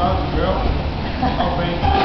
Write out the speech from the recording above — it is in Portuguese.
Lá do ao bem.